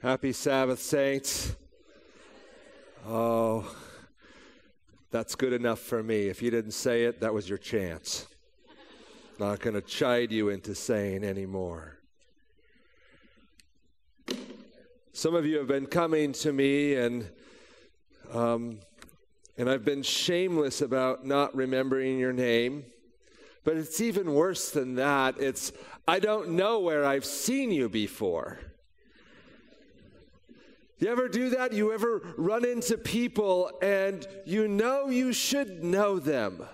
Happy Sabbath, saints. Oh, that's good enough for me. If you didn't say it, that was your chance. Not going to chide you into saying anymore. Some of you have been coming to me, and um, and I've been shameless about not remembering your name. But it's even worse than that. It's I don't know where I've seen you before. You ever do that? You ever run into people and you know you should know them?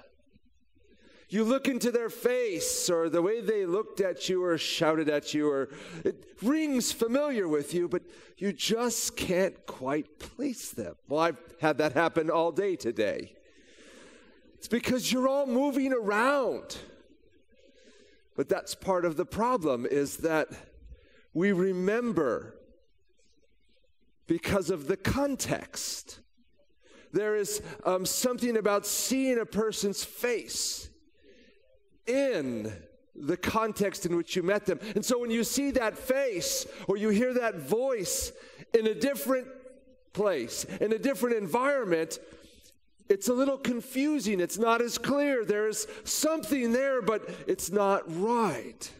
You look into their face or the way they looked at you or shouted at you, or it rings familiar with you, but you just can't quite place them. Well, I've had that happen all day today. It's because you're all moving around. But that's part of the problem is that we remember because of the context. There is um, something about seeing a person's face in the context in which you met them. And so when you see that face or you hear that voice in a different place, in a different environment, it's a little confusing. It's not as clear. There's something there, but it's not right.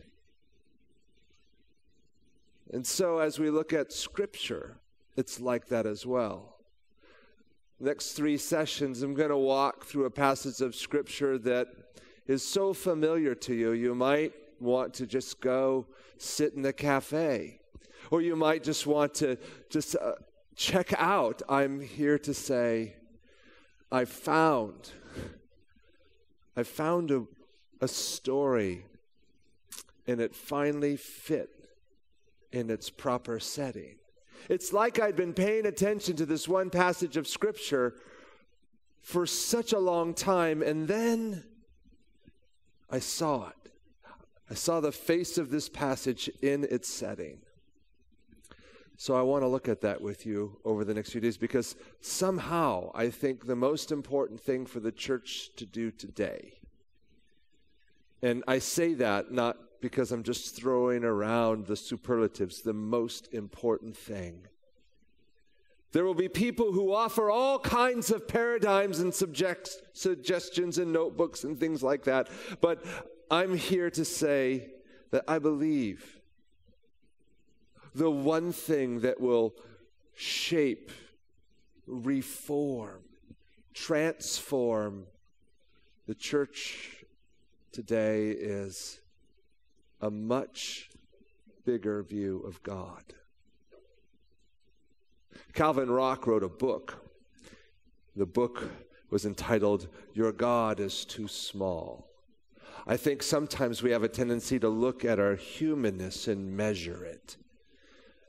And so as we look at Scripture, it's like that as well. Next three sessions, I'm going to walk through a passage of Scripture that is so familiar to you, you might want to just go sit in the cafe. Or you might just want to just uh, check out. I'm here to say, I found, I found a, a story, and it finally fit in its proper setting. It's like I'd been paying attention to this one passage of Scripture for such a long time, and then I saw it. I saw the face of this passage in its setting. So I want to look at that with you over the next few days because somehow I think the most important thing for the church to do today, and I say that not because I'm just throwing around the superlatives, the most important thing. There will be people who offer all kinds of paradigms and subject, suggestions and notebooks and things like that. But I'm here to say that I believe the one thing that will shape, reform, transform the church today is a much bigger view of God. Calvin Rock wrote a book. The book was entitled, Your God is Too Small. I think sometimes we have a tendency to look at our humanness and measure it.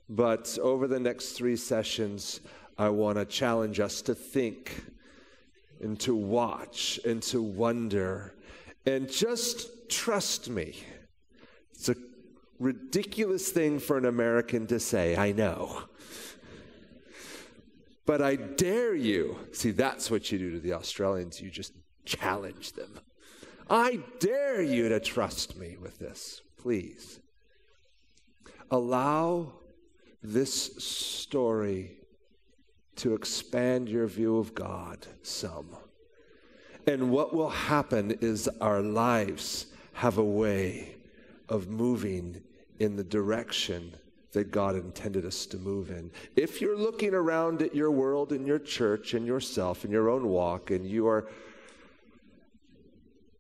But over the next three sessions, I want to challenge us to think and to watch and to wonder and just trust me. It's a ridiculous thing for an American to say, I know. But I dare you. See, that's what you do to the Australians. You just challenge them. I dare you to trust me with this, please. Allow this story to expand your view of God some. And what will happen is our lives have a way of moving in the direction that God intended us to move in. If you're looking around at your world and your church and yourself and your own walk and you are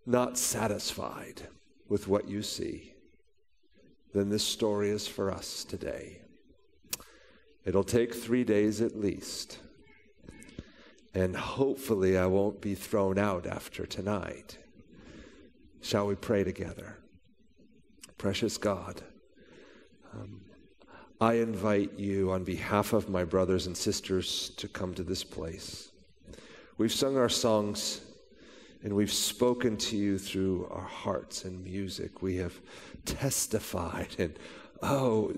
not satisfied with what you see, then this story is for us today. It'll take three days at least. And hopefully, I won't be thrown out after tonight. Shall we pray together? Precious God, um, I invite you on behalf of my brothers and sisters to come to this place. We've sung our songs and we've spoken to you through our hearts and music. We have testified and, oh,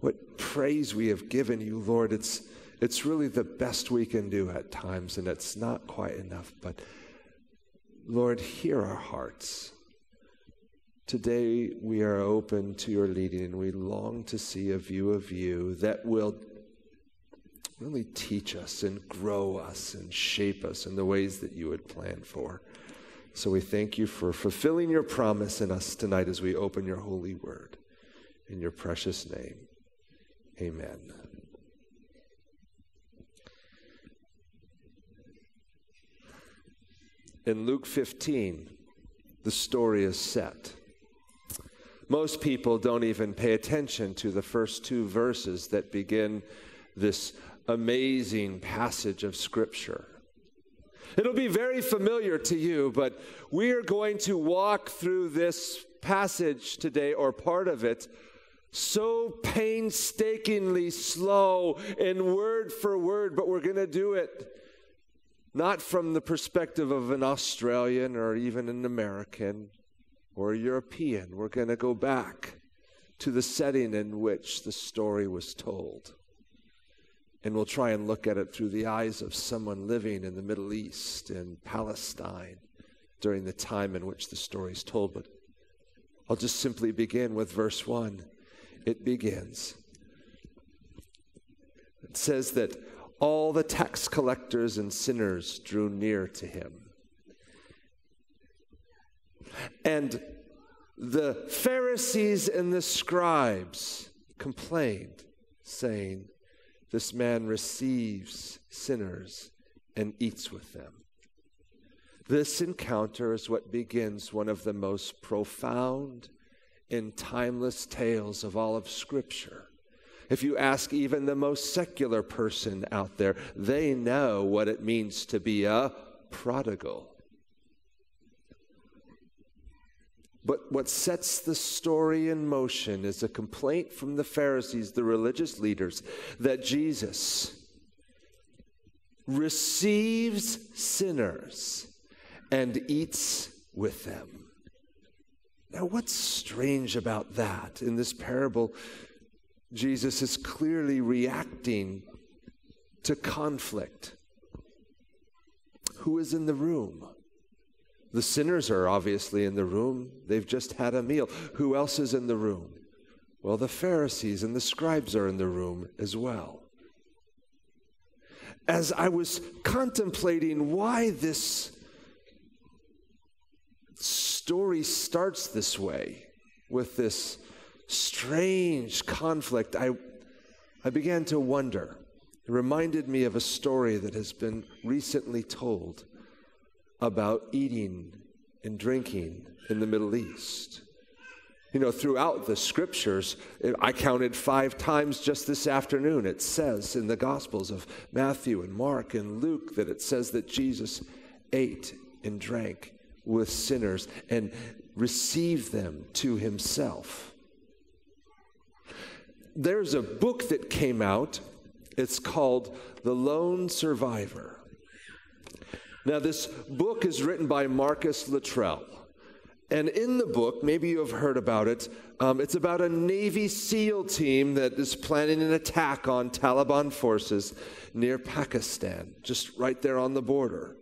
what praise we have given you, Lord. It's, it's really the best we can do at times, and it's not quite enough. But Lord, hear our hearts. Today we are open to your leading, and we long to see a view of you that will Really teach us and grow us and shape us in the ways that you would plan for. So we thank you for fulfilling your promise in us tonight as we open your holy word. In your precious name, amen. In Luke 15, the story is set. Most people don't even pay attention to the first two verses that begin this amazing passage of Scripture. It'll be very familiar to you, but we are going to walk through this passage today, or part of it, so painstakingly slow and word for word, but we're going to do it not from the perspective of an Australian or even an American or a European. We're going to go back to the setting in which the story was told. And we'll try and look at it through the eyes of someone living in the Middle East in Palestine during the time in which the story is told. But I'll just simply begin with verse 1. It begins. It says that all the tax collectors and sinners drew near to him. And the Pharisees and the scribes complained, saying, This man receives sinners and eats with them. This encounter is what begins one of the most profound and timeless tales of all of Scripture. If you ask even the most secular person out there, they know what it means to be a prodigal. But what sets the story in motion is a complaint from the Pharisees, the religious leaders, that Jesus receives sinners and eats with them. Now, what's strange about that in this parable? Jesus is clearly reacting to conflict. Who is in the room? The sinners are obviously in the room. They've just had a meal. Who else is in the room? Well, the Pharisees and the scribes are in the room as well. As I was contemplating why this story starts this way, with this strange conflict, I, I began to wonder. It reminded me of a story that has been recently told about eating and drinking in the Middle East. You know, throughout the scriptures, I counted five times just this afternoon. It says in the Gospels of Matthew and Mark and Luke that it says that Jesus ate and drank with sinners and received them to himself there's a book that came out. It's called The Lone Survivor. Now, this book is written by Marcus Luttrell. And in the book, maybe you have heard about it, um, it's about a Navy SEAL team that is planning an attack on Taliban forces near Pakistan, just right there on the border.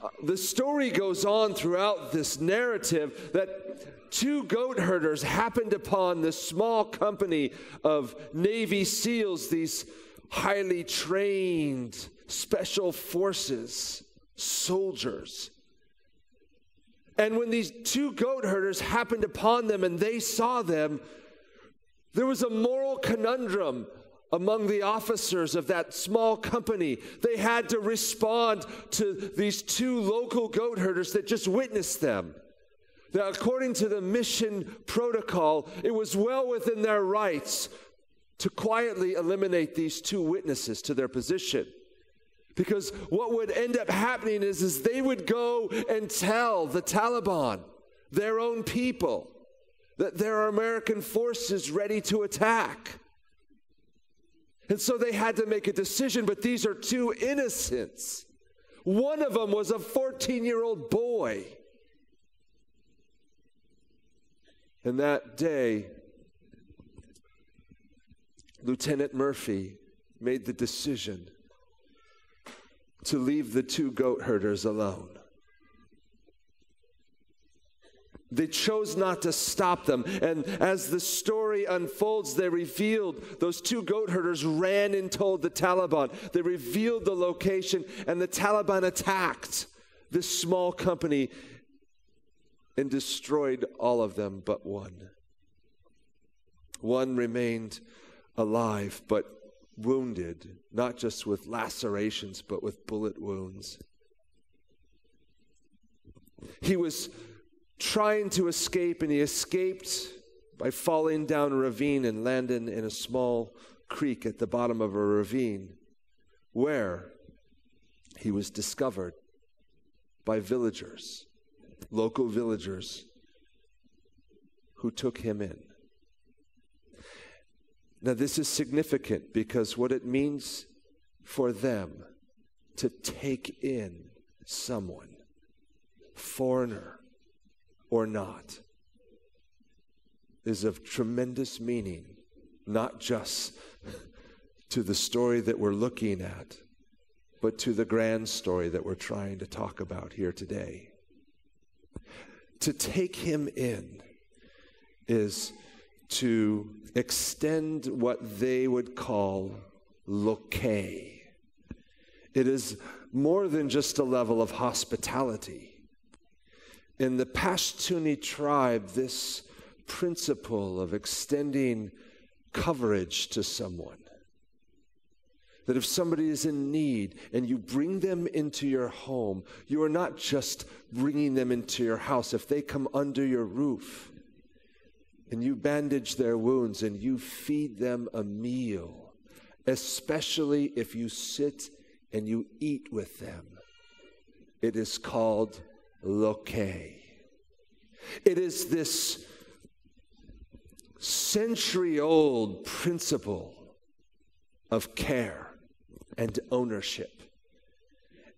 Uh, the story goes on throughout this narrative that two goat herders happened upon this small company of Navy SEALs, these highly trained special forces soldiers. And when these two goat herders happened upon them and they saw them, there was a moral conundrum among the officers of that small company. They had to respond to these two local goat herders that just witnessed them that according to the mission protocol, it was well within their rights to quietly eliminate these two witnesses to their position. Because what would end up happening is, is they would go and tell the Taliban, their own people, that there are American forces ready to attack. And so they had to make a decision, but these are two innocents. One of them was a 14 year old boy. And that day, Lieutenant Murphy made the decision to leave the two goat herders alone. They chose not to stop them. And as the story unfolds, they revealed those two goat herders ran and told the Taliban. They revealed the location, and the Taliban attacked this small company and destroyed all of them but one. One remained alive, but wounded, not just with lacerations, but with bullet wounds. He was trying to escape, and he escaped by falling down a ravine and landing in a small creek at the bottom of a ravine, where he was discovered by villagers, local villagers, who took him in. Now, this is significant because what it means for them to take in someone, foreigner or not, is of tremendous meaning, not just to the story that we're looking at, but to the grand story that we're trying to talk about here today. To take him in is to extend what they would call lokhay. It is more than just a level of hospitality. In the Pashtuni tribe, this principle of extending coverage to someone, that if somebody is in need and you bring them into your home, you are not just bringing them into your house. If they come under your roof, and you bandage their wounds and you feed them a meal, especially if you sit and you eat with them. It is called lokhay. It is this century old principle of care and ownership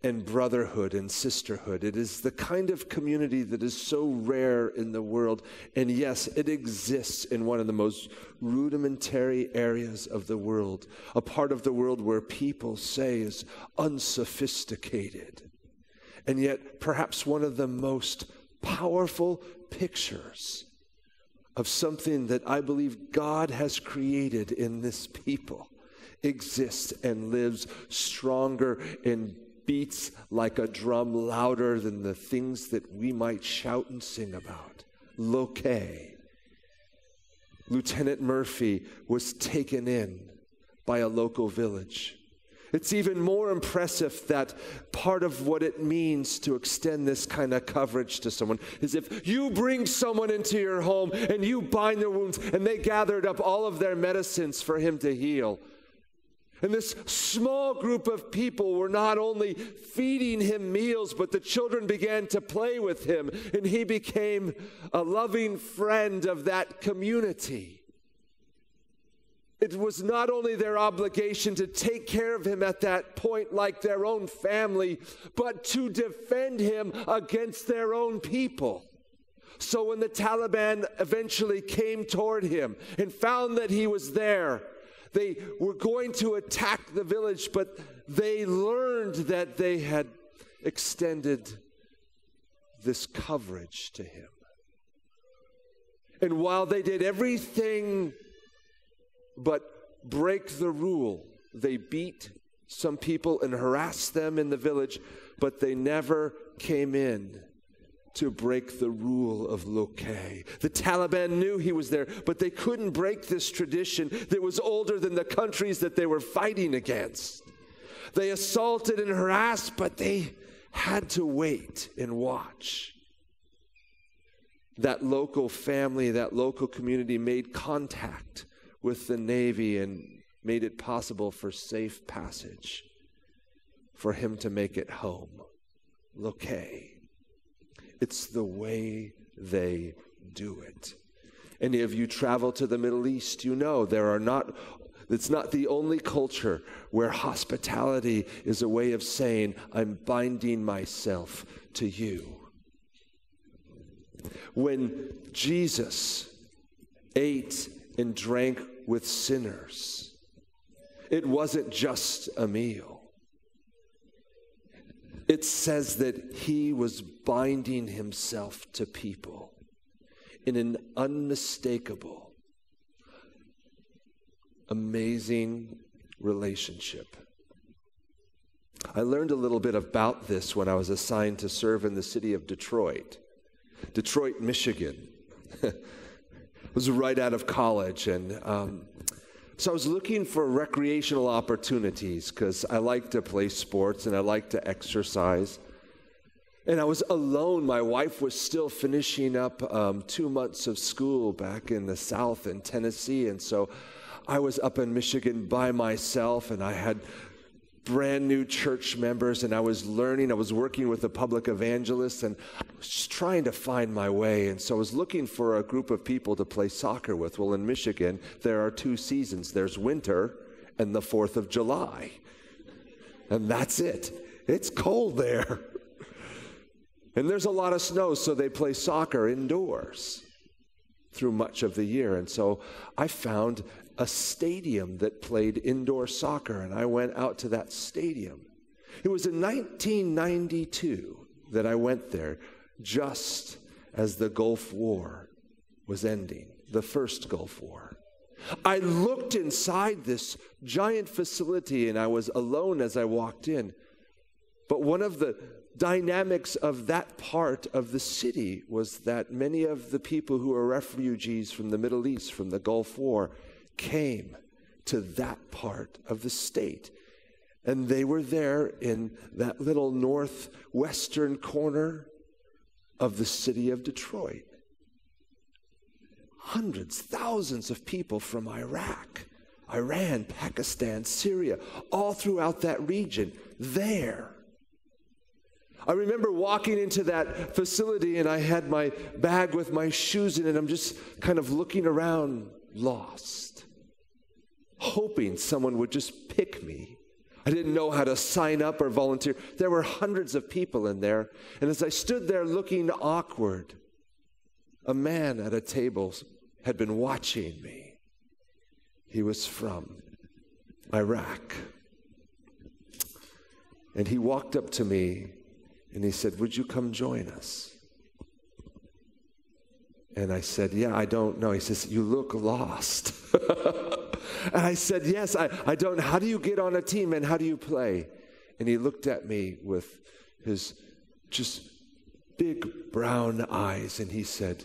and brotherhood and sisterhood. It is the kind of community that is so rare in the world. And yes, it exists in one of the most rudimentary areas of the world, a part of the world where people say is unsophisticated. And yet, perhaps one of the most powerful pictures of something that I believe God has created in this people exists and lives stronger and beats like a drum louder than the things that we might shout and sing about. Lokhay. Lieutenant Murphy was taken in by a local village. It's even more impressive that part of what it means to extend this kind of coverage to someone is if you bring someone into your home and you bind their wounds and they gathered up all of their medicines for him to heal and this small group of people were not only feeding him meals, but the children began to play with him, and he became a loving friend of that community. It was not only their obligation to take care of him at that point, like their own family, but to defend him against their own people. So when the Taliban eventually came toward him and found that he was there, they were going to attack the village, but they learned that they had extended this coverage to him. And while they did everything but break the rule, they beat some people and harassed them in the village, but they never came in to break the rule of Lokhay. The Taliban knew he was there, but they couldn't break this tradition that was older than the countries that they were fighting against. They assaulted and harassed, but they had to wait and watch. That local family, that local community made contact with the Navy and made it possible for safe passage for him to make it home. Lokhay. It's the way they do it. Any of you travel to the Middle East, you know there are not it's not the only culture where hospitality is a way of saying, I'm binding myself to you. When Jesus ate and drank with sinners, it wasn't just a meal it says that he was binding himself to people. in an unmistakable, amazing relationship. I learned a little bit about this when I was assigned to serve in the city of Detroit, Detroit, Michigan. I was right out of college, and um, so I was looking for recreational opportunities because I like to play sports and I like to exercise. And I was alone. My wife was still finishing up um, two months of school back in the South in Tennessee. And so I was up in Michigan by myself, and I had brand new church members, and I was learning. I was working with a public evangelist, and I was just trying to find my way. And so I was looking for a group of people to play soccer with. Well, in Michigan, there are two seasons there's winter and the 4th of July. And that's it. It's cold there. And there's a lot of snow, so they play soccer indoors through much of the year. And so I found a stadium that played indoor soccer, and I went out to that stadium. It was in 1992 that I went there, just as the Gulf War was ending, the first Gulf War. I looked inside this giant facility and I was alone as I walked in. But one of the dynamics of that part of the city was that many of the people who were refugees from the Middle East, from the Gulf War, came to that part of the state. And they were there in that little northwestern corner of the city of Detroit. Hundreds, thousands of people from Iraq, Iran, Pakistan, Syria, all throughout that region, there. I remember walking into that facility and I had my bag with my shoes in it. And I'm just kind of looking around, lost hoping someone would just pick me. I didn't know how to sign up or volunteer. There were hundreds of people in there. And as I stood there looking awkward, a man at a table had been watching me. He was from Iraq. And he walked up to me and he said, Would you come join us? And I said, Yeah, I don't know. He says, You look lost. and I said, Yes, I, I don't. How do you get on a team and how do you play? And he looked at me with his just big brown eyes and he said,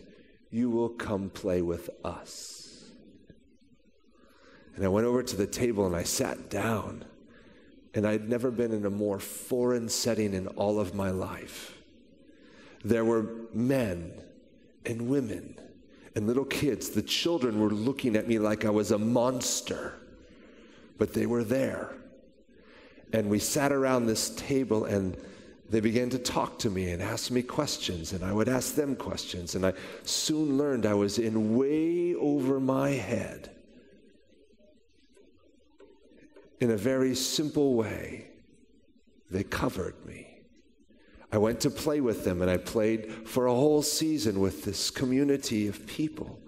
You will come play with us. And I went over to the table and I sat down. And I'd never been in a more foreign setting in all of my life. There were men and women and little kids. The children were looking at me like I was a monster, but they were there. And we sat around this table and they began to talk to me and ask me questions, and I would ask them questions. And I soon learned I was in way over my head. In a very simple way, they covered me. I went to play with them and I played for a whole season with this community of people.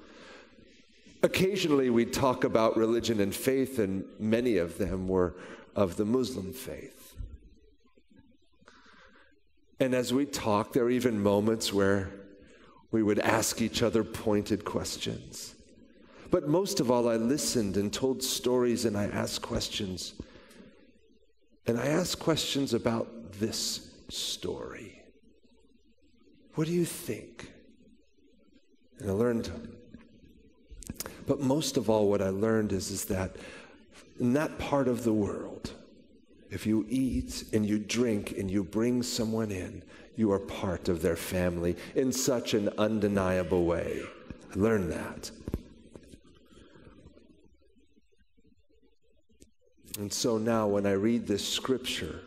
Occasionally, we'd talk about religion and faith, and many of them were of the Muslim faith. And as we talked, there were even moments where we would ask each other pointed questions. But most of all, I listened and told stories and I asked questions. And I asked questions about this story. What do you think? And I learned, but most of all, what I learned is, is that in that part of the world, if you eat and you drink and you bring someone in, you are part of their family in such an undeniable way. I learned that. And so now, when I read this scripture,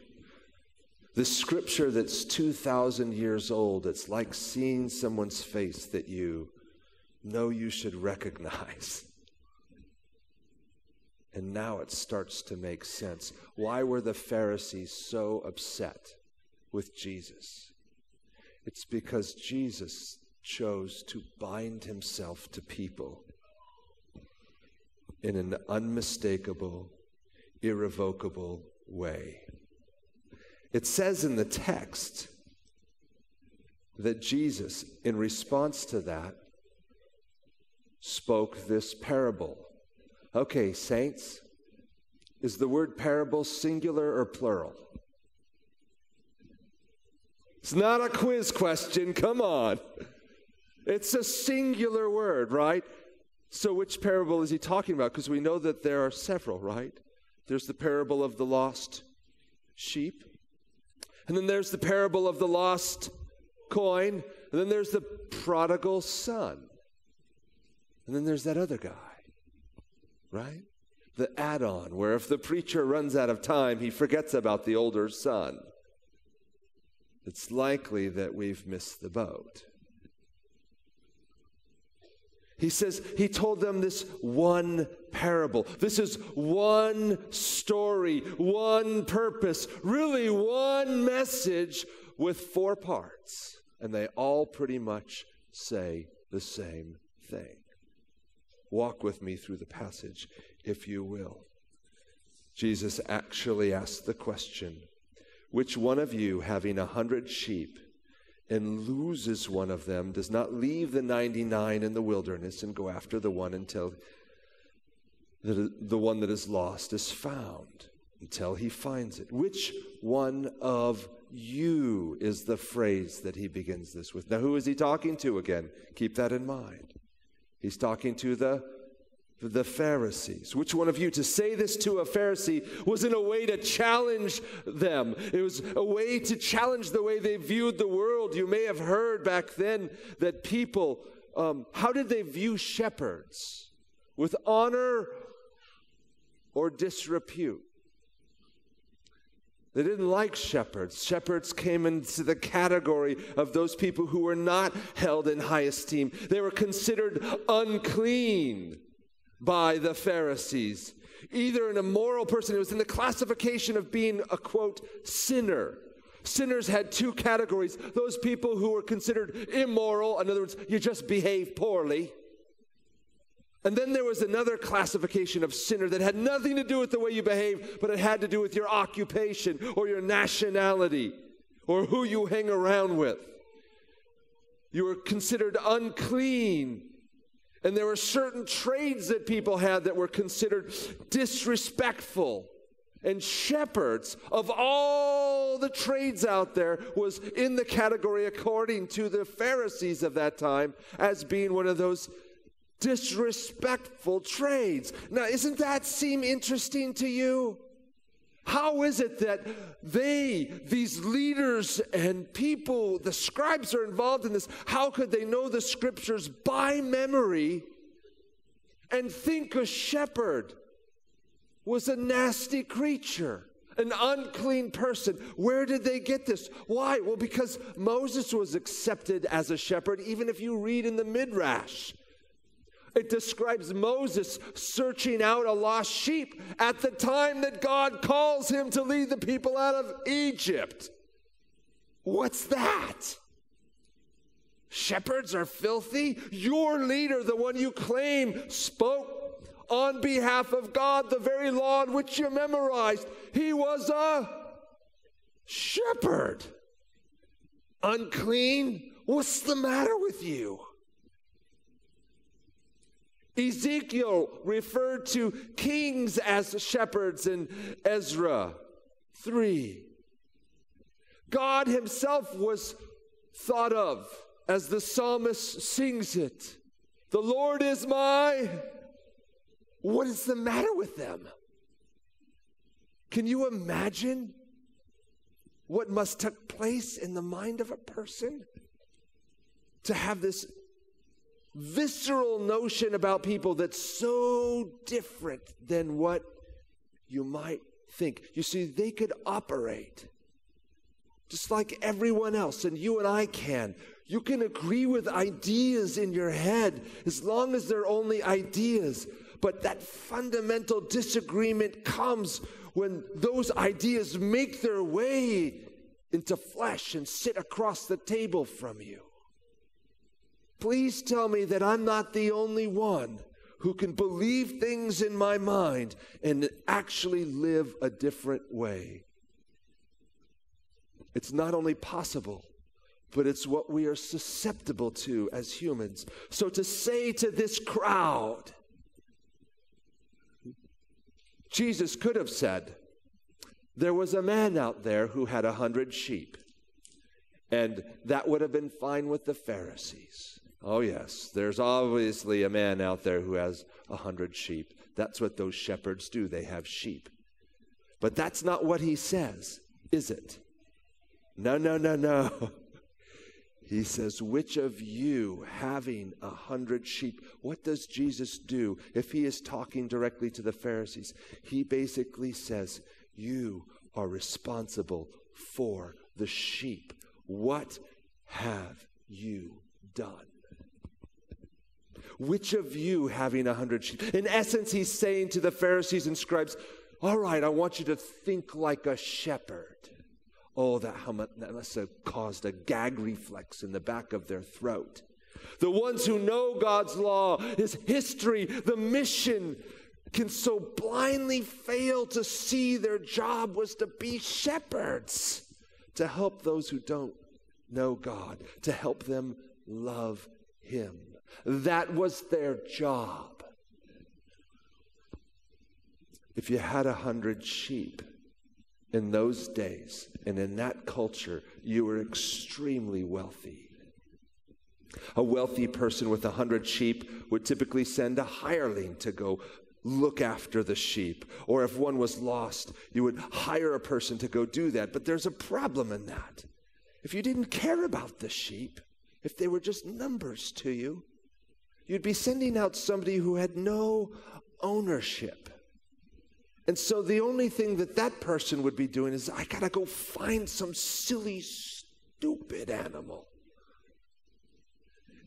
the scripture that's 2,000 years old, it's like seeing someone's face that you know you should recognize. And now it starts to make sense. Why were the Pharisees so upset with Jesus? It's because Jesus chose to bind himself to people in an unmistakable, irrevocable way. It says in the text that Jesus, in response to that, spoke this parable. Okay, saints, is the word parable singular or plural? It's not a quiz question, come on. It's a singular word, right? So, which parable is he talking about? Because we know that there are several, right? There's the parable of the lost sheep, and then there's the parable of the lost coin, and then there's the prodigal son, and then there's that other guy, right? The add on, where if the preacher runs out of time, he forgets about the older son. It's likely that we've missed the boat. He says he told them this one parable. This is one story, one purpose, really one message with four parts. And they all pretty much say the same thing. Walk with me through the passage, if you will. Jesus actually asked the question Which one of you, having a hundred sheep, and loses one of them, does not leave the 99 in the wilderness and go after the one until the, the one that is lost is found, until he finds it. Which one of you is the phrase that he begins this with. Now, who is he talking to again? Keep that in mind. He's talking to the the Pharisees. Which one of you to say this to a Pharisee was in a way to challenge them? It was a way to challenge the way they viewed the world. You may have heard back then that people, um, how did they view shepherds? With honor or disrepute? They didn't like shepherds. Shepherds came into the category of those people who were not held in high esteem. They were considered unclean by the Pharisees. Either an immoral person, it was in the classification of being a quote, sinner. Sinners had two categories those people who were considered immoral, in other words, you just behave poorly. And then there was another classification of sinner that had nothing to do with the way you behave, but it had to do with your occupation or your nationality or who you hang around with. You were considered unclean and there were certain trades that people had that were considered disrespectful. And shepherds of all the trades out there was in the category, according to the Pharisees of that time, as being one of those disrespectful trades. Now, isn't that seem interesting to you? How is it that they, these leaders and people, the scribes are involved in this? How could they know the scriptures by memory and think a shepherd was a nasty creature? An unclean person. Where did they get this? Why? Well, because Moses was accepted as a shepherd, even if you read in the Midrash. It describes Moses searching out a lost sheep at the time that God calls him to lead the people out of Egypt. What's that? Shepherds are filthy? Your leader, the one you claim, spoke on behalf of God, the very law in which you memorized. He was a shepherd. Unclean? What's the matter with you? Ezekiel referred to kings as shepherds in Ezra 3. God Himself was thought of as the psalmist sings it. The Lord is my. What is the matter with them? Can you imagine what must take place in the mind of a person to have this visceral notion about people that's so different than what you might think. You see, they could operate just like everyone else, and you and I can. You can agree with ideas in your head as long as they're only ideas. But that fundamental disagreement comes when those ideas make their way into flesh and sit across the table from you. Please tell me that I'm not the only one who can believe things in my mind and actually live a different way. It's not only possible, but it's what we are susceptible to as humans. So to say to this crowd, Jesus could have said, There was a man out there who had a hundred sheep, and that would have been fine with the Pharisees. Oh, yes, there's obviously a man out there who has a hundred sheep. That's what those shepherds do, they have sheep. But that's not what he says, is it? No, no, no, no. He says, Which of you, having a hundred sheep, what does Jesus do if he is talking directly to the Pharisees? He basically says, You are responsible for the sheep. What have you done? Which of you, having a hundred sheep? In essence, he's saying to the Pharisees and scribes, All right, I want you to think like a shepherd. Oh, that, that must have caused a gag reflex in the back of their throat. The ones who know God's law, His history, the mission, can so blindly fail to see their job was to be shepherds, to help those who don't know God, to help them love Him. That was their job. If you had a hundred sheep, in those days and in that culture, you were extremely wealthy. A wealthy person with a hundred sheep would typically send a hireling to go look after the sheep. Or if one was lost, you would hire a person to go do that. But there's a problem in that. If you didn't care about the sheep, if they were just numbers to you, you'd be sending out somebody who had no ownership. And so the only thing that that person would be doing is, I got to go find some silly, stupid animal.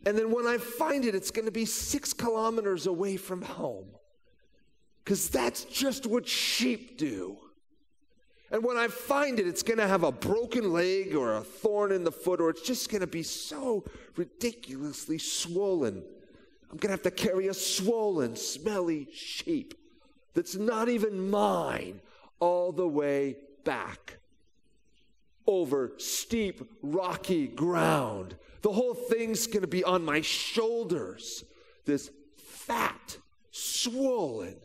And then when I find it, it's to be six kilometers away from home. Because that's just what sheep do. And when I find it, it's going to have a broken leg or a thorn in the foot, or it's just going to be so ridiculously swollen. I'm going to have to carry a swollen, smelly sheep that's not even mine all the way back over steep, rocky ground. The whole thing's going to be on my shoulders. This fat, swollen,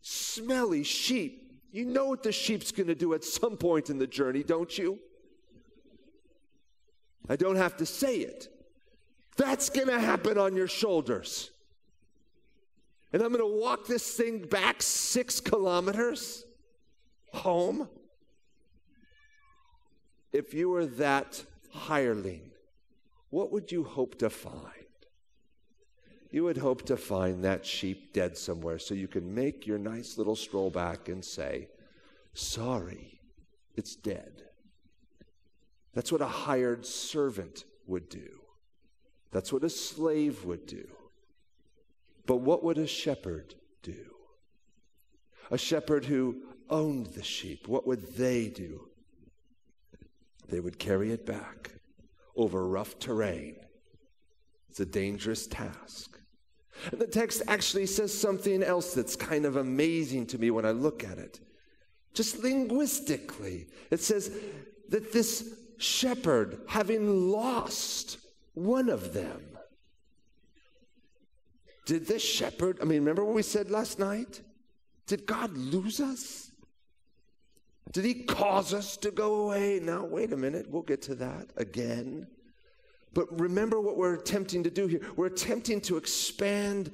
smelly sheep. You know what the sheep's going to do at some point in the journey, don't you? I don't have to say it. That's going to happen on your shoulders and I'm going to walk this thing back six kilometers home. If you were that hireling, what would you hope to find? You would hope to find that sheep dead somewhere so you can make your nice little stroll back and say, Sorry, it's dead. That's what a hired servant would do. That's what a slave would do. But what would a shepherd do? A shepherd who owned the sheep, what would they do? They would carry it back over rough terrain. It's a dangerous task. And the text actually says something else that's kind of amazing to me when I look at it. Just linguistically, it says that this shepherd, having lost one of them, did this shepherd, I mean, remember what we said last night? Did God lose us? Did he cause us to go away? Now, wait a minute, we'll get to that again. But remember what we're attempting to do here. We're attempting to expand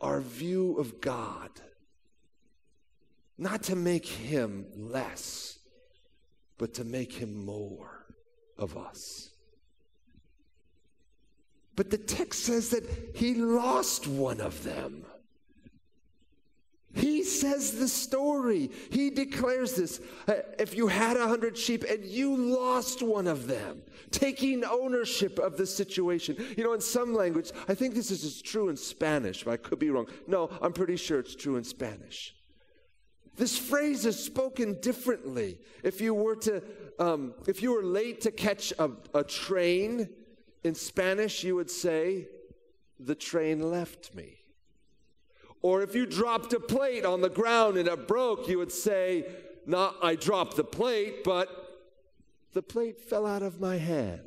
our view of God, not to make him less, but to make him more of us. But the text says that he lost one of them. He says the story. He declares this. Uh, if you had a hundred sheep and you lost one of them, taking ownership of the situation. You know, in some language, I think this is true in Spanish, but I could be wrong. No, I'm pretty sure it's true in Spanish. This phrase is spoken differently. If you were to, um, if you were late to catch a, a train in Spanish, you would say, The train left me. Or if you dropped a plate on the ground and it broke, you would say, Not I dropped the plate, but the plate fell out of my hand.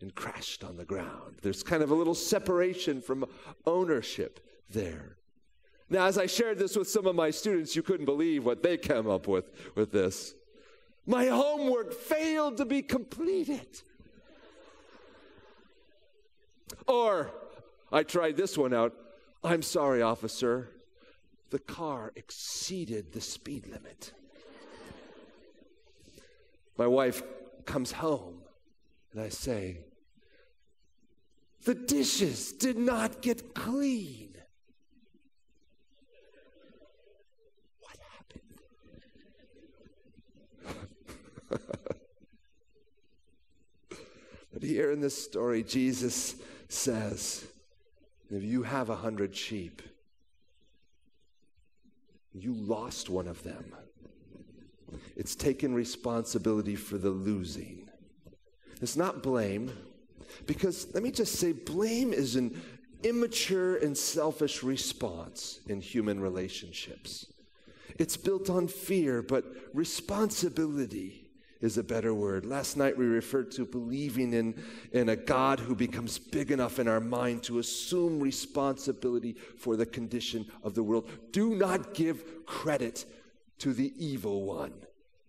and crashed on the ground. There's kind of a little separation from ownership there. Now, as I shared this with some of my students, you couldn't believe what they came up with with this. My homework failed to be completed. Or, I tried this one out. I'm sorry, officer. The car exceeded the speed limit. My wife comes home, and I say, The dishes did not get clean. What happened? but here in this story, Jesus says, If you have a hundred sheep, you lost one of them. It's taken responsibility for the losing. It's not blame, because let me just say blame is an immature and selfish response in human relationships. It's built on fear, but responsibility is a better word. Last night we referred to believing in, in a God who becomes big enough in our mind to assume responsibility for the condition of the world. Do not give credit to the evil one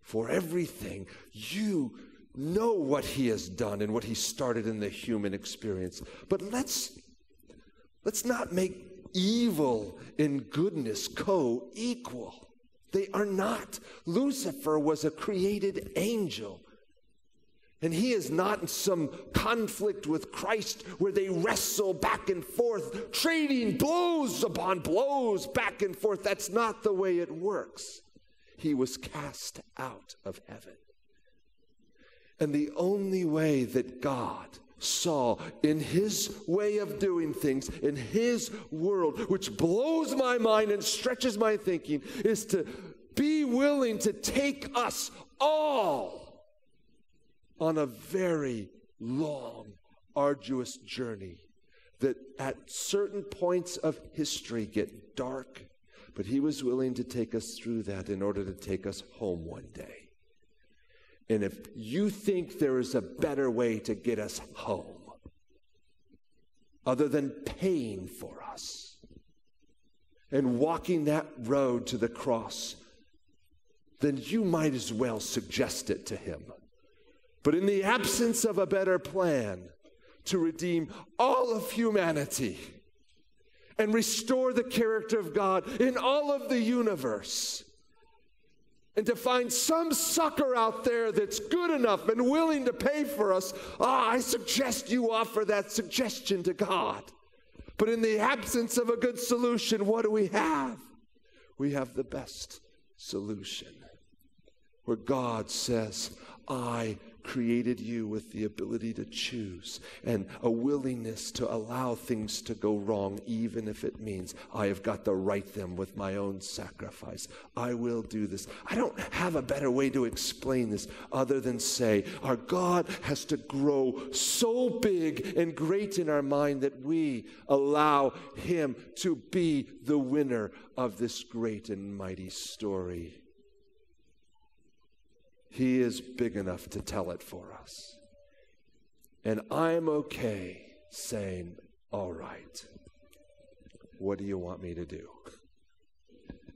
for everything. You know what he has done and what he started in the human experience. But let's let's not make evil and goodness co-equal. They are not. Lucifer was a created angel. And he is not in some conflict with Christ where they wrestle back and forth, trading blows upon blows back and forth. That's not the way it works. He was cast out of heaven. And the only way that God saw in his way of doing things, in his world, which blows my mind and stretches my thinking, is to be willing to take us all on a very long, arduous journey that at certain points of history get dark, but he was willing to take us through that in order to take us home one day. And if you think there is a better way to get us home, other than paying for us and walking that road to the cross, then you might as well suggest it to him. But in the absence of a better plan to redeem all of humanity and restore the character of God in all of the universe, and to find some sucker out there that's good enough and willing to pay for us, ah, I suggest you offer that suggestion to God. But in the absence of a good solution, what do we have? We have the best solution where God says, I created you with the ability to choose and a willingness to allow things to go wrong, even if it means I have got to right them with my own sacrifice. I will do this. I don't have a better way to explain this other than say our God has to grow so big and great in our mind that we allow Him to be the winner of this great and mighty story. He is big enough to tell it for us. And I'm okay saying, All right, what do you want me to do?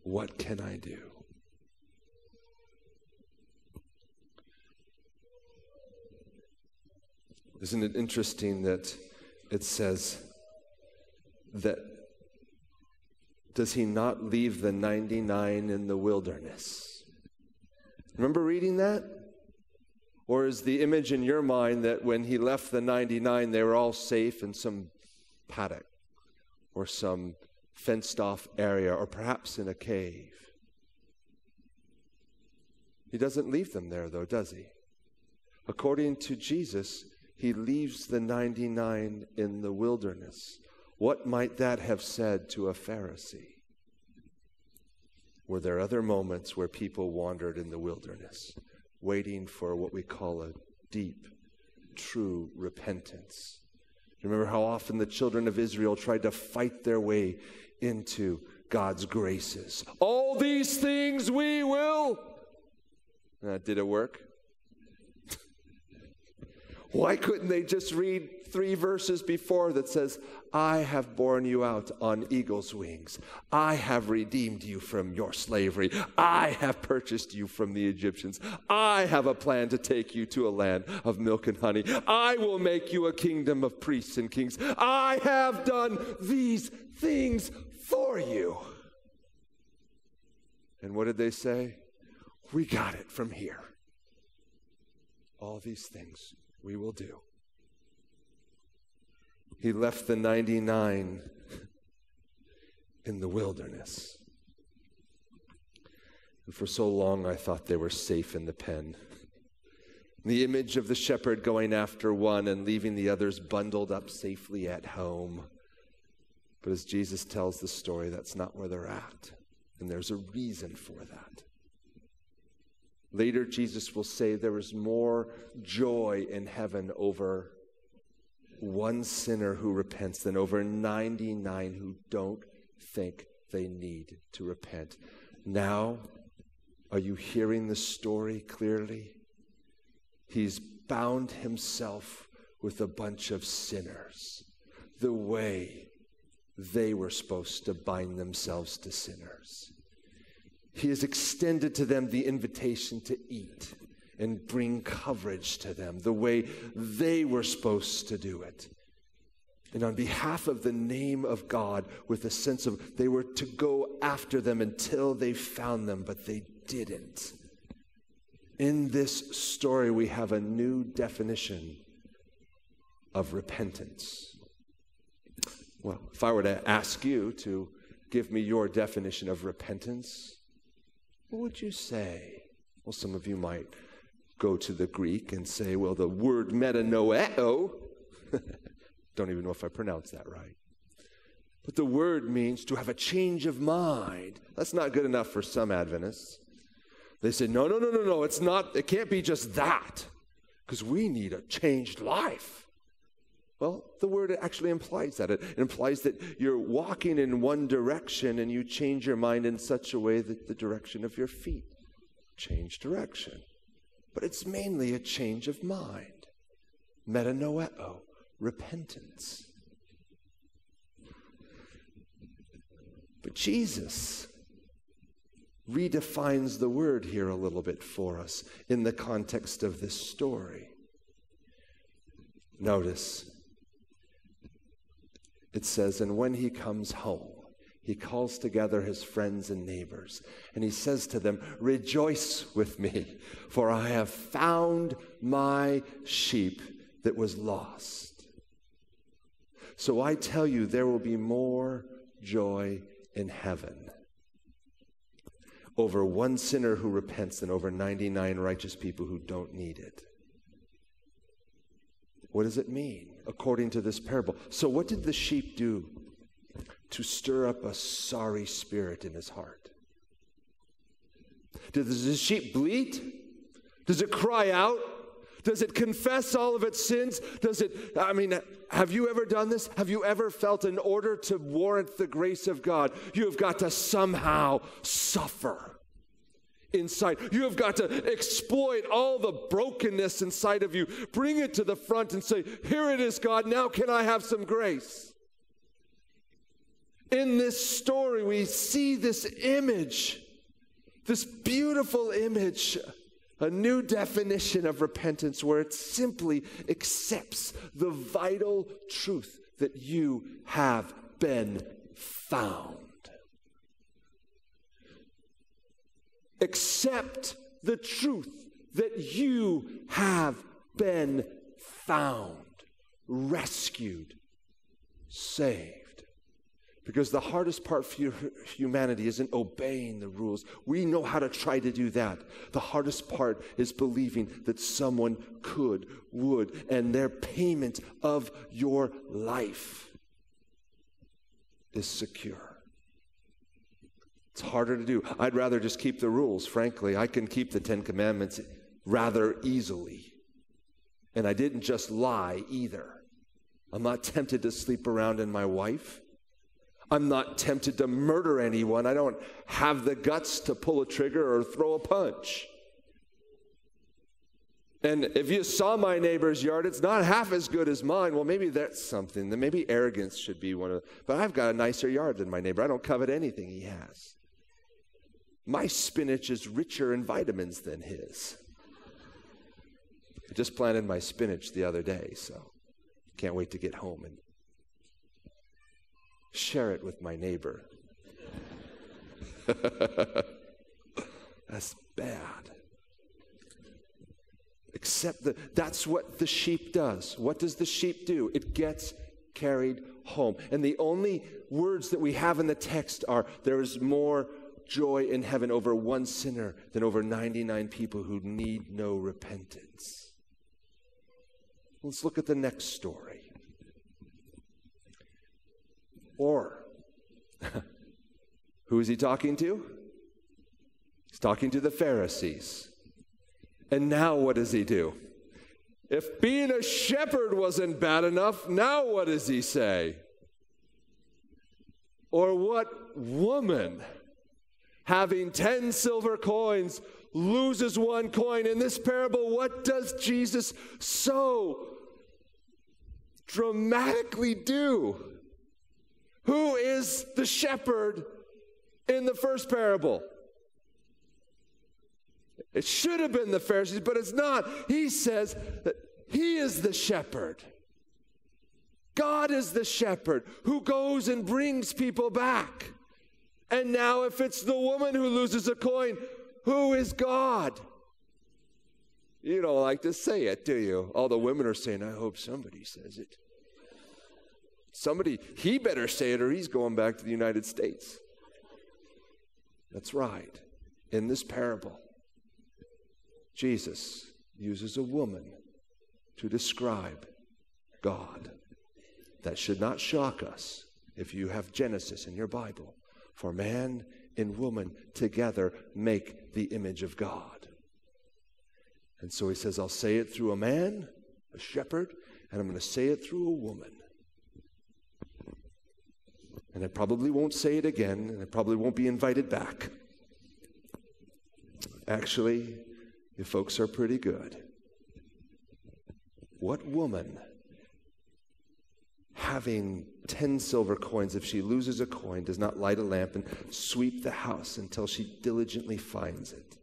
What can I do? Isn't it interesting that it says that does he not leave the 99 in the wilderness? Remember reading that? Or is the image in your mind that when he left the 99, they were all safe in some paddock or some fenced off area or perhaps in a cave? He doesn't leave them there, though, does he? According to Jesus, he leaves the 99 in the wilderness. What might that have said to a Pharisee? Were there other moments where people wandered in the wilderness, waiting for what we call a deep, true repentance? Remember how often the children of Israel tried to fight their way into God's graces. All these things we will. Uh, did it work? Why couldn't they just read three verses before that says, I have borne you out on eagle's wings. I have redeemed you from your slavery. I have purchased you from the Egyptians. I have a plan to take you to a land of milk and honey. I will make you a kingdom of priests and kings. I have done these things for you. And what did they say? We got it from here. All these things we will do. He left the 99 in the wilderness. And for so long, I thought they were safe in the pen. The image of the shepherd going after one and leaving the others bundled up safely at home. But as Jesus tells the story, that's not where they're at. And there's a reason for that. Later, Jesus will say there is more joy in heaven over one sinner who repents than over 99 who don't think they need to repent. Now, are you hearing the story clearly? He's bound himself with a bunch of sinners the way they were supposed to bind themselves to sinners. He has extended to them the invitation to eat and bring coverage to them the way they were supposed to do it. And on behalf of the name of God, with a sense of they were to go after them until they found them, but they didn't. In this story, we have a new definition of repentance. Well, if I were to ask you to give me your definition of repentance, what would you say? Well, some of you might go to the Greek and say, well, the word metanoeo, don't even know if I pronounced that right. But the word means to have a change of mind. That's not good enough for some Adventists. They say, no, no, no, no, no, it's not, it can't be just that, because we need a changed life. Well, the word actually implies that. It implies that you're walking in one direction and you change your mind in such a way that the direction of your feet change direction. But it's mainly a change of mind. Metanoeo, repentance. But Jesus redefines the word here a little bit for us in the context of this story. Notice it says, And when he comes home, he calls together his friends and neighbors, and he says to them, Rejoice with me, for I have found my sheep that was lost. So I tell you, there will be more joy in heaven over one sinner who repents than over 99 righteous people who don't need it. What does it mean according to this parable? So, what did the sheep do to stir up a sorry spirit in his heart? Does the sheep bleat? Does it cry out? Does it confess all of its sins? Does it, I mean, have you ever done this? Have you ever felt in order to warrant the grace of God, you have got to somehow suffer? Inside. You have got to exploit all the brokenness inside of you, bring it to the front and say, Here it is, God, now can I have some grace? In this story, we see this image, this beautiful image, a new definition of repentance where it simply accepts the vital truth that you have been found. Accept the truth that you have been found, rescued, saved. Because the hardest part for humanity isn't obeying the rules. We know how to try to do that. The hardest part is believing that someone could, would, and their payment of your life is secure. It's harder to do. I'd rather just keep the rules, frankly. I can keep the Ten Commandments rather easily. And I didn't just lie either. I'm not tempted to sleep around in my wife. I'm not tempted to murder anyone. I don't have the guts to pull a trigger or throw a punch. And if you saw my neighbor's yard, it's not half as good as mine. Well, maybe that's something. Then maybe arrogance should be one of. But I've got a nicer yard than my neighbor. I don't covet anything he has. My spinach is richer in vitamins than his. I just planted my spinach the other day, so can't wait to get home and share it with my neighbor. That's bad. Except that that's what the sheep does. What does the sheep do? It gets carried home. And the only words that we have in the text are there is more joy in heaven over one sinner than over 99 people who need no repentance. Let's look at the next story. Or, who is he talking to? He's talking to the Pharisees. And now what does he do? If being a shepherd wasn't bad enough, now what does he say? Or what woman having 10 silver coins loses one coin? In this parable, what does Jesus so dramatically do? Who is the shepherd in the first parable? It should have been the Pharisees, but it's not. He says that He is the shepherd. God is the shepherd who goes and brings people back. And now, if it's the woman who loses a coin, who is God? You don't like to say it, do you? All the women are saying, I hope somebody says it. Somebody, he better say it or he's going back to the United States. That's right. In this parable, Jesus uses a woman to describe God. That should not shock us if you have Genesis in your Bible. For man and woman together make the image of God. And so he says, I'll say it through a man, a shepherd, and I'm going to say it through a woman. And I probably won't say it again, and I probably won't be invited back. Actually, you folks are pretty good. What woman, having 10 silver coins, if she loses a coin, does not light a lamp and sweep the house until she diligently finds it?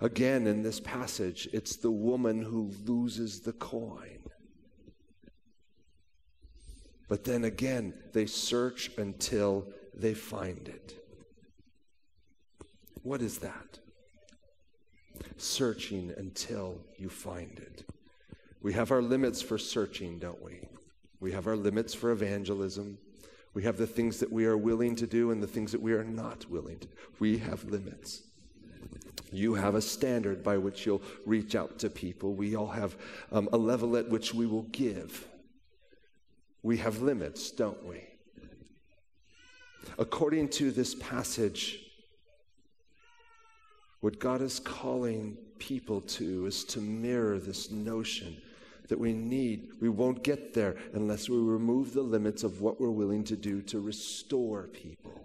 Again, in this passage, it's the woman who loses the coin. But then again, they search until they find it. What is that? searching until you find it. We have our limits for searching, don't we? We have our limits for evangelism. We have the things that we are willing to do and the things that we are not willing to. We have limits. You have a standard by which you'll reach out to people. We all have um, a level at which we will give. We have limits, don't we? According to this passage, what God is calling people to is to mirror this notion that we need. We won't get there unless we remove the limits of what we're willing to do to restore people.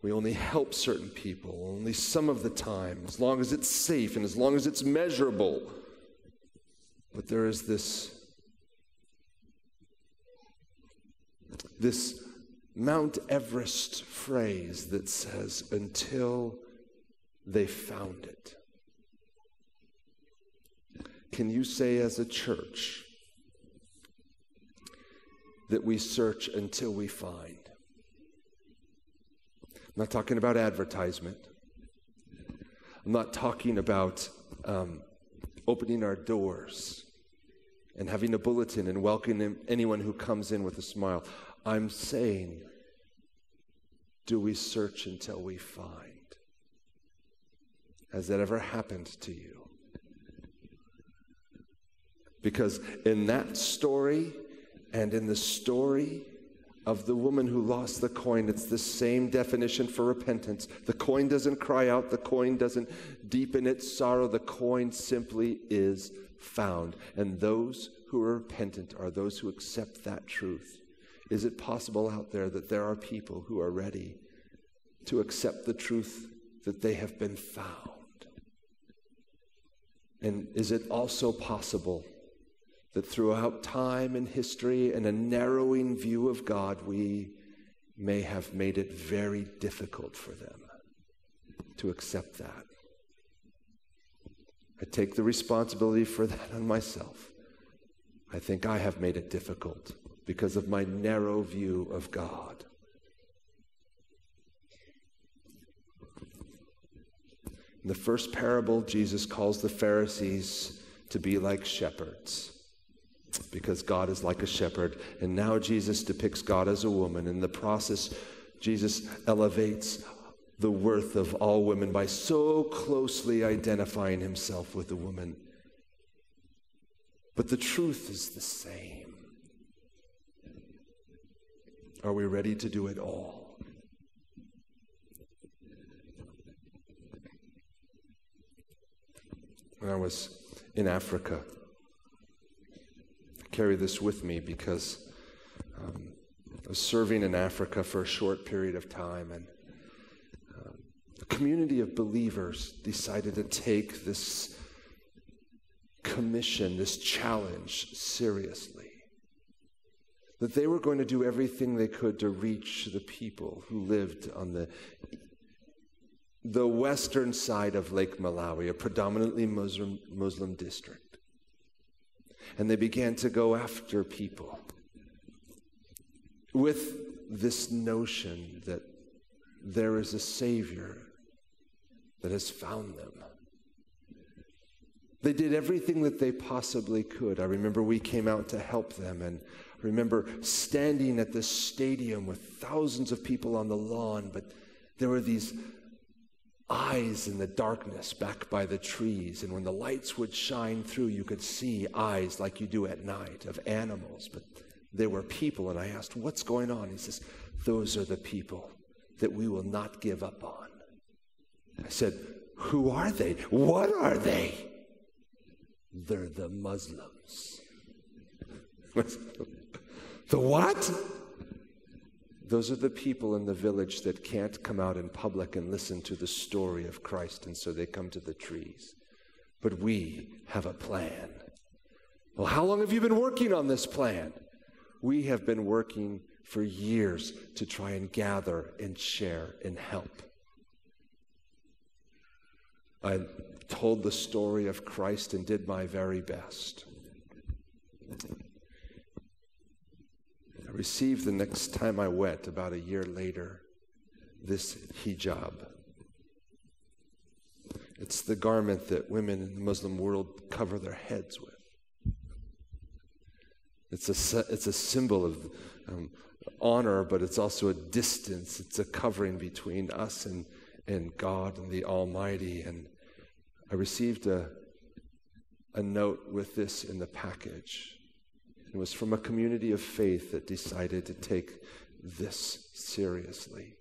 We only help certain people only some of the time, as long as it's safe and as long as it's measurable. But there is this, this Mount Everest phrase that says, until they found it. Can you say as a church that we search until we find? I'm not talking about advertisement. I'm not talking about um, opening our doors and having a bulletin and welcoming anyone who comes in with a smile. I'm saying do we search until we find? Has that ever happened to you? Because in that story and in the story of the woman who lost the coin, it's the same definition for repentance. The coin doesn't cry out, the coin doesn't deepen its sorrow, the coin simply is found. And those who are repentant are those who accept that truth. Is it possible out there that there are people who are ready to accept the truth that they have been found? And is it also possible that throughout time and history and a narrowing view of God, we may have made it very difficult for them to accept that? I take the responsibility for that on myself. I think I have made it difficult because of my narrow view of God. In the first parable, Jesus calls the Pharisees to be like shepherds because God is like a shepherd. And now Jesus depicts God as a woman. In the process, Jesus elevates the worth of all women by so closely identifying himself with a woman. But the truth is the same. Are we ready to do it all? When I was in Africa, carry this with me because um, I was serving in Africa for a short period of time, and um, a community of believers decided to take this commission, this challenge, seriously. That they were going to do everything they could to reach the people who lived on the, the western side of Lake Malawi, a predominantly Muslim, Muslim district. And they began to go after people with this notion that there is a Savior that has found them. They did everything that they possibly could. I remember we came out to help them, and I remember standing at this stadium with thousands of people on the lawn, but there were these eyes in the darkness back by the trees. And when the lights would shine through, you could see eyes like you do at night of animals. But there were people, and I asked, What's going on? He says, Those are the people that we will not give up on. I said, Who are they? What are they? They're the Muslims. the what? Those are the people in the village that can't come out in public and listen to the story of Christ, and so they come to the trees. But we have a plan. Well, how long have you been working on this plan? We have been working for years to try and gather and share and help. I told the story of Christ and did my very best. I received the next time I went, about a year later, this hijab. It's the garment that women in the Muslim world cover their heads with. It's a, it's a symbol of um, honor, but it's also a distance. It's a covering between us and, and God and the Almighty. And I received a, a note with this in the package. It was from a community of faith that decided to take this seriously.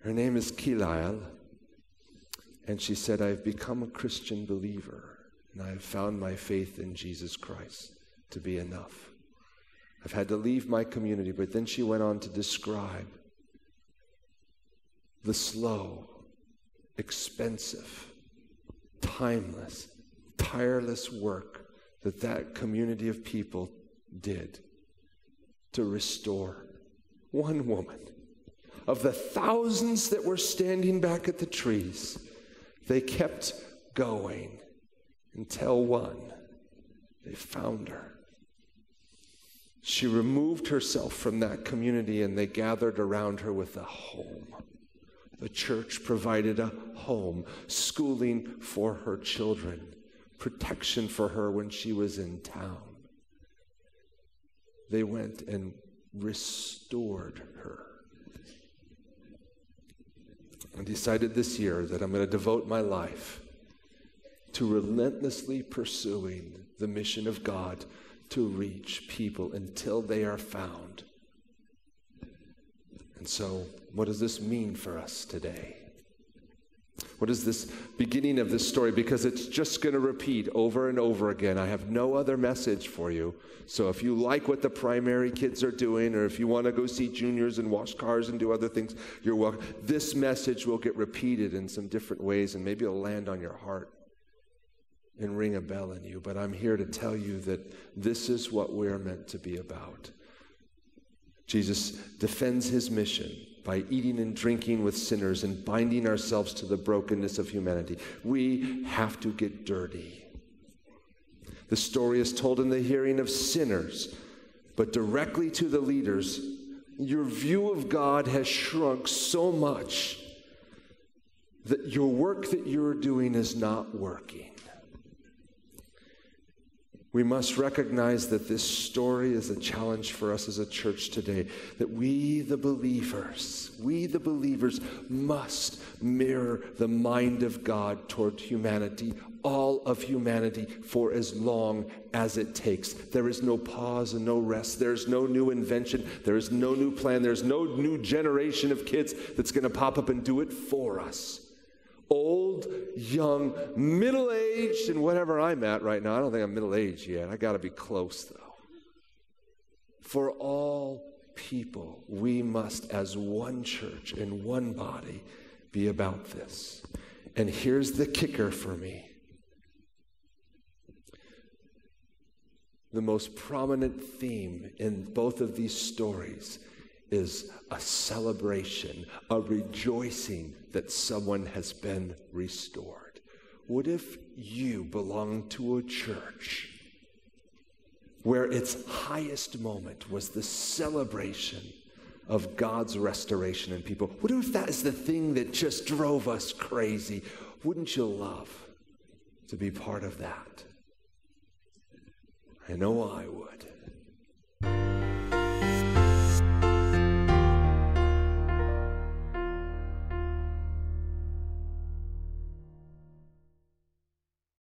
Her name is Kilail, and she said, I've become a Christian believer, and I have found my faith in Jesus Christ to be enough. I've had to leave my community, but then she went on to describe the slow, expensive, timeless, tireless work that that community of people did to restore one woman. Of the thousands that were standing back at the trees, they kept going until one, they found her. She removed herself from that community and they gathered around her with a home. The church provided a home, schooling for her children, protection for her when she was in town. They went and restored her. I decided this year that I'm going to devote my life to relentlessly pursuing the mission of God to reach people until they are found. And so what does this mean for us today? What is this beginning of this story? Because it's just going to repeat over and over again. I have no other message for you. So if you like what the primary kids are doing, or if you want to go see juniors and wash cars and do other things, you're welcome. This message will get repeated in some different ways, and maybe it'll land on your heart and ring a bell in you. But I'm here to tell you that this is what we're meant to be about. Jesus defends his mission by eating and drinking with sinners and binding ourselves to the brokenness of humanity. We have to get dirty. The story is told in the hearing of sinners, but directly to the leaders. Your view of God has shrunk so much that your work that you're doing is not working. We must recognize that this story is a challenge for us as a church today. That we, the believers, we, the believers, must mirror the mind of God toward humanity, all of humanity, for as long as it takes. There is no pause and no rest. There is no new invention. There is no new plan. There's no new generation of kids that's going to pop up and do it for us old, young, middle aged, and whatever I'm at right now. I don't think I'm middle aged yet. I got to be close, though. For all people, we must, as one church and one body, be about this. And here's the kicker for me the most prominent theme in both of these stories is a celebration, a rejoicing that someone has been restored. What if you belong to a church where its highest moment was the celebration of God's restoration in people? What if that is the thing that just drove us crazy? Wouldn't you love to be part of that? I know I would.